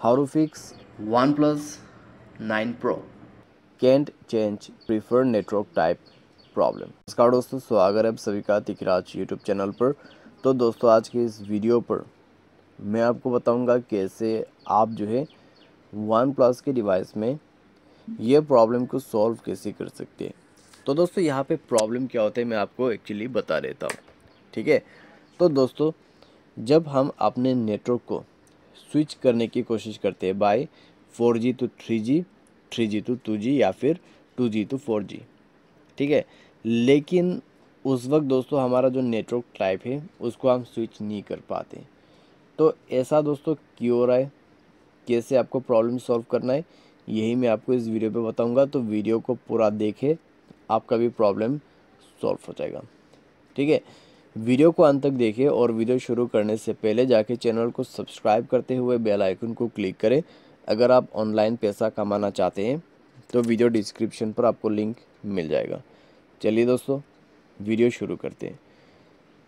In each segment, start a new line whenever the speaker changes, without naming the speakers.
how to fix OnePlus 9 Pro. Can't change preferred network type problem नमस्कार दोस्तों, स्वागत है आप सभी का तिकराज यूट्यूब चैनल पर। तो दोस्तों, आज के इस वीडियो पर मैं आपको बताऊँगा कैसे आप जो है वन प्लस के डिवाइस में ये प्रॉब्लम को सॉल्व कैसे कर सकते हैं। तो दोस्तों, यहाँ पे प्रॉब्लम क्या होता है मैं आपको एक्चुअली बता देता हूँ। ठीक है? तो दोस्तों, जब हम अपने नेटवर्क को स्विच करने की कोशिश करते हैं by four G to three G three G to two G या फिर two G to four G. ठीक है? लेकिन उस वक्त दोस्तों हमारा जो नेटवर्क टाइप है, उसको हम स्विच नहीं कर पाते। तो ऐसा दोस्तों क्यों हो रहा है? कैसे आपको प्रॉब्लम सॉल्व करना है? यही मैं आपको इस वीडियो पे बताऊँगा। तो वीडियो को पूरा देखें, आपका भी प्रॉब्लम सॉल्व हो जाएगा। ठीक है? वीडियो को अंत तक देखें और वीडियो शुरू करने से पहले जाके चैनल को सब्सक्राइब करते हुए बेल आइकन को क्लिक करें। अगर आप ऑनलाइन पैसा कमाना चाहते हैं तो वीडियो डिस्क्रिप्शन पर आपको लिंक मिल जाएगा। चलिए दोस्तों, वीडियो शुरू करते हैं।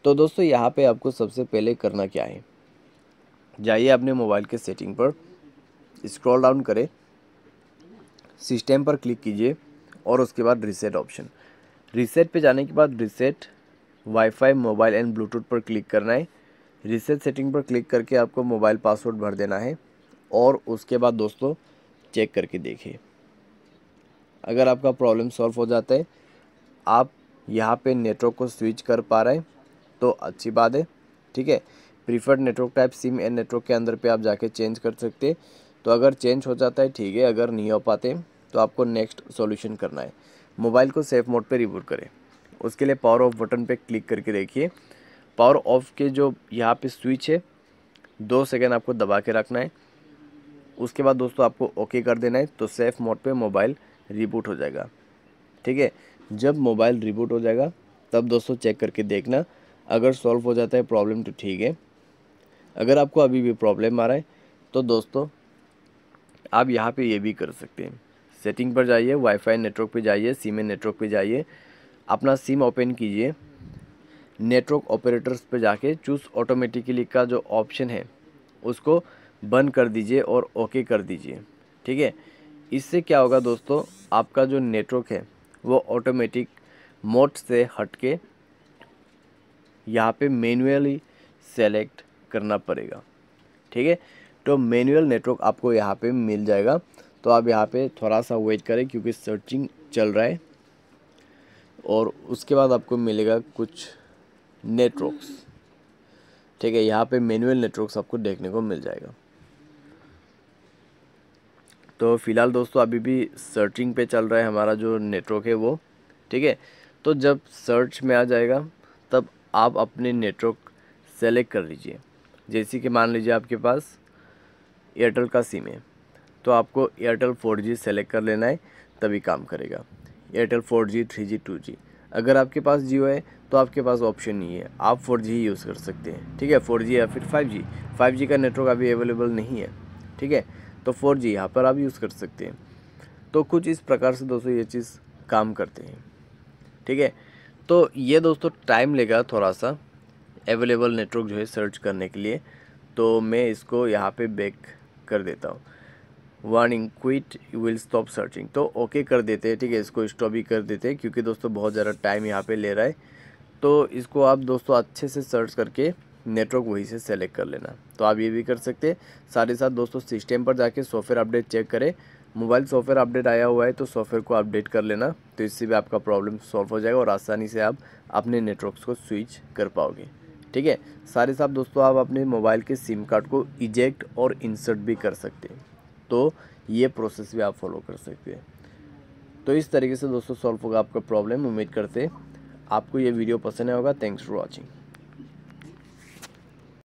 तो दोस्तों, यहाँ पे आपको सबसे पहले करना क्या है? जाइए अपने मोबाइल के सेटिंग पर, स्क्रॉल डाउन करें, सिस्टम पर क्लिक कीजिए और उसके बाद रिसेट ऑप्शन। रिसेट पे जाने के बाद reset wifi mobile and bluetooth पर क्लिक करना है। रिसेट सेटिंग पर क्लिक करके आपको मोबाइल पासवर्ड भर देना है और उसके बाद दोस्तों चेक करके देखिए। अगर आपका प्रॉब्लम सॉल्व हो जाता है, आप यहाँ पे नेटवर्क को स्विच कर पा रहे हैं तो अच्छी बात है, ठीक है? Preferred network type SIM and network के अंदर पे आप जाके चेंज कर सकते हैं। तो अगर चेंज हो जाता है, ठीक है, अगर नहीं हो पाते तो आपको नेक्स्ट सॉल्यूशन करना है। मोबाइल को सेफ़ मोड पे रिबूट करें। उसके लिए पावर ऑफ़ बटन पे क्लिक करके देखिए। पावर ऑफ़ के जो यहाँ पे स्विच है, दो सेकेंड आपको दबा के रखना है। उसके बाद दोस्तों आपको ओके कर देना है तो सेफ़ मोड पे मोबाइल रिबूट हो जाएगा। ठीक है? जब मोबाइल रिबूट हो जाएगा, तब दोस्तों चेक करके देखना। अगर सॉल्व हो जाता है प्रॉब्लम तो ठीक है। अगर आपको अभी भी प्रॉब्लम आ रहा है तो दोस्तों, आप यहाँ पे ये भी कर सकते हैं। सेटिंग पर जाइए वाईफाई नेटवर्क पे जाइए सीम नेटवर्क पे जाइए। अपना सिम ओपन कीजिए। नेटवर्क ऑपरेटर्स पे जाके चूज़ ऑटोमेटिकली का जो ऑप्शन है, उसको बंद कर दीजिए और ओके कर दीजिए। ठीक है? इससे क्या होगा दोस्तों? आपका जो नेटवर्क है, वो ऑटोमेटिक मोड से हट के यहाँ पे मैनुअली सेलेक्ट करना पड़ेगा। ठीक है? तो मैनुअल नेटवर्क आपको यहाँ पे मिल जाएगा। तो आप यहाँ पे थोड़ा सा वेट करें क्योंकि सर्चिंग चल रहा है। और उसके बाद आपको मिलेगा कुछ नेटवर्क्स। ठीक है, यहाँ पे मैनुअल नेटवर्क्स आपको देखने को मिल जाएगा। तो फ़िलहाल दोस्तों, अभी भी सर्चिंग पे चल रहा है हमारा जो नेटवर्क है वो। ठीक है तो जब सर्च में आ जाएगा, तब आप अपने नेटवर्क सेलेक्ट कर लीजिए। जैसे कि मान लीजिए आपके पास एयरटेल का सिम है तो आपको एयरटेल फोर जी सेलेक्ट कर लेना है, तभी काम करेगा। Airtel four G, three G, two G. अगर आपके पास जियो है तो आपके पास ऑप्शन नहीं है। आप फोर जी ही यूज़ कर सकते हैं, ठीक है? फोर जी या फिर फाइव जी। फाइव जी का नेटवर्क अभी अवेलेबल नहीं है, ठीक है? तो फोर जी यहाँ पर आप यूज़ कर सकते हैं। तो कुछ इस प्रकार से दोस्तों ये चीज़ काम करते हैं, ठीक है? तो ये दोस्तों टाइम लेगा थोड़ा सा अवेलेबल नेटवर्क जो है सर्च करने के लिए। तो मैं इसको यहाँ पे बैक कर देता हूँ। Warning quit you will stop searching तो ओके कर देते हैं, ठीक है? इसको स्टॉप ही कर देते हैं, क्योंकि दोस्तों बहुत ज़्यादा टाइम यहाँ पे ले रहा है। तो इसको आप दोस्तों अच्छे से सर्च करके नेटवर्क वहीं से सेलेक्ट कर लेना। तो आप ये भी कर सकते हैं। साथ ही साथ दोस्तों सिस्टम पर जाके सॉफ्टवेयर अपडेट चेक करें। मोबाइल सॉफ्टवेयर अपडेट आया हुआ है तो सॉफ्टवेयर को अपडेट कर लेना। तो इससे भी आपका प्रॉब्लम सॉल्व हो जाएगा और आसानी से आप अपने नेटवर्क्स को स्विच कर पाओगे। ठीक है? सारे साथ दोस्तों आप अपने मोबाइल के सिम कार्ड को इजेक्ट और इंसर्ट भी कर सकते हैं। तो ये प्रोसेस भी आप फॉलो कर सकते हैं। तो इस तरीके से दोस्तों सॉल्व होगा आपका प्रॉब्लम उम्मीद करते आपको ये वीडियो पसंद आया होगा। Thanks for watching